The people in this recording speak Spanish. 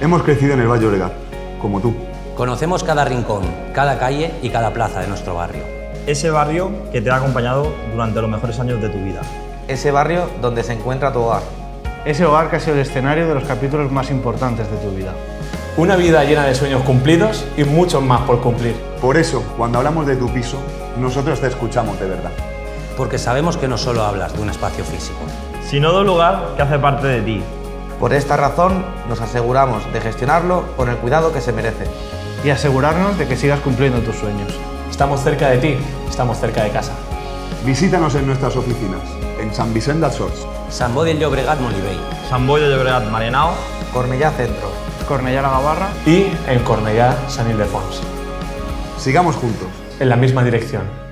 Hemos crecido en el Valle Obregat, como tú. Conocemos cada rincón, cada calle y cada plaza de nuestro barrio. Ese barrio que te ha acompañado durante los mejores años de tu vida. Ese barrio donde se encuentra tu hogar. Ese hogar que ha sido el escenario de los capítulos más importantes de tu vida. Una vida llena de sueños cumplidos y muchos más por cumplir. Por eso, cuando hablamos de tu piso, nosotros te escuchamos de verdad. Porque sabemos que no solo hablas de un espacio físico, sino de un lugar que hace parte de ti. Por esta razón, nos aseguramos de gestionarlo con el cuidado que se merece. Y asegurarnos de que sigas cumpliendo tus sueños. Estamos cerca de ti, estamos cerca de casa. Visítanos en nuestras oficinas, en San Vicente del Sors, Sant Boi del Llobregat Molivell, Sant Boi de Llobregat Marianao, Cornellá Centro, Cornellà la Gavarra y en Cornellá San Ildefons. Sigamos juntos. En la misma dirección.